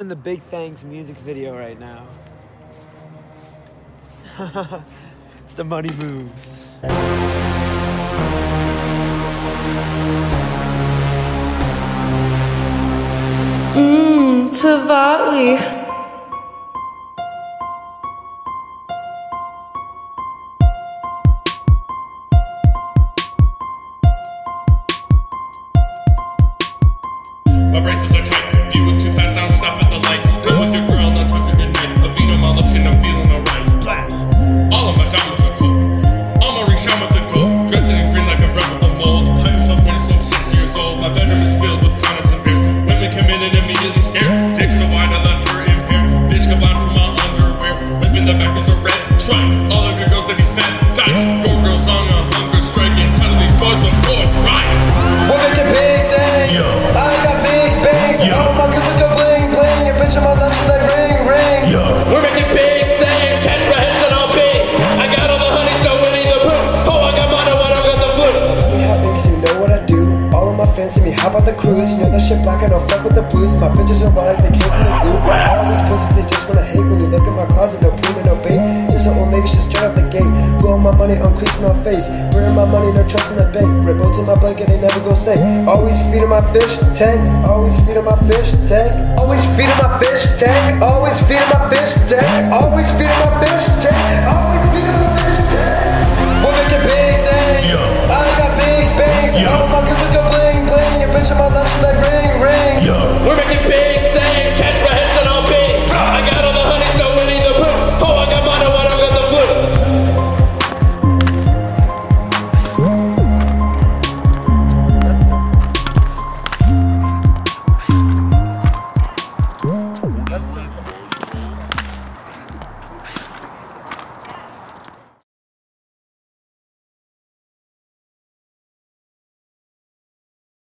in the Big Thangs music video right now. it's the money moves. Mmm, Tavali. My braces are immediately stare. Dick so wide, I left her impaired. Bitch, come blind from my underwear. Whipping the back is a red truck. See me hop on the cruise. You know that shit black, I don't fuck with the blues. My bitches are wild like they came from the zoo. All these pussies, they just wanna hate. When you look in my closet, no premium, no Bape. Just an Old Navy, just straight out the gate. Blowing my money on crease my face. Burning my money, no trust in the bank. Boats in my blanket, they never go safe. Always feeding my fish tank. Always feeding my fish tank. Always feeding my fish tank. Always feeding my fish tank. Always feeding my fish ring ring. We're making big